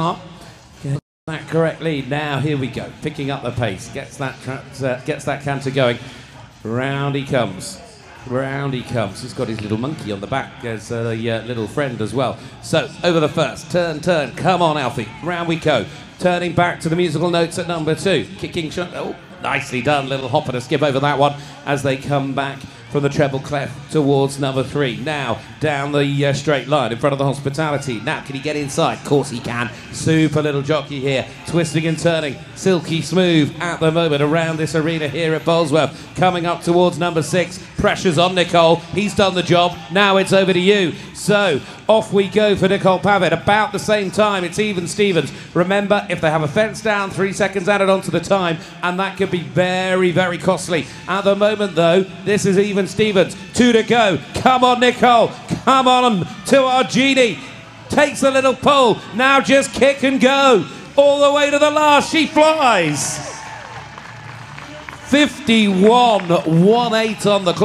Up. Gets that correctly. Now here we go. Picking up the pace. Gets that uh, gets that canter going. Round he comes. Round he comes. He's got his little monkey on the back as a uh, little friend as well. So over the first turn, turn. Come on, Alfie. Round we go. Turning back to the musical notes at number two. Kicking shot. Oh, nicely done. Little hop and a skip over that one as they come back from the treble clef towards number three. Now down the uh, straight line in front of the hospitality. Now can he get inside? Of course he can. Super little jockey here, twisting and turning, silky smooth at the moment around this arena here at Bolesworth. Coming up towards number six. Pressures on Nicole. He's done the job. Now it's over to you. So off we go for Nicole Pavitt. About the same time, it's even Stevens. Remember, if they have a fence down, three seconds added onto the time, and that could be very, very costly. At the moment, though, this is even Stevens. Two to go. Come on, Nicole. Come on to our genie. Takes a little pull. Now just kick and go. All the way to the last. She flies. 51 1 8 on the clock.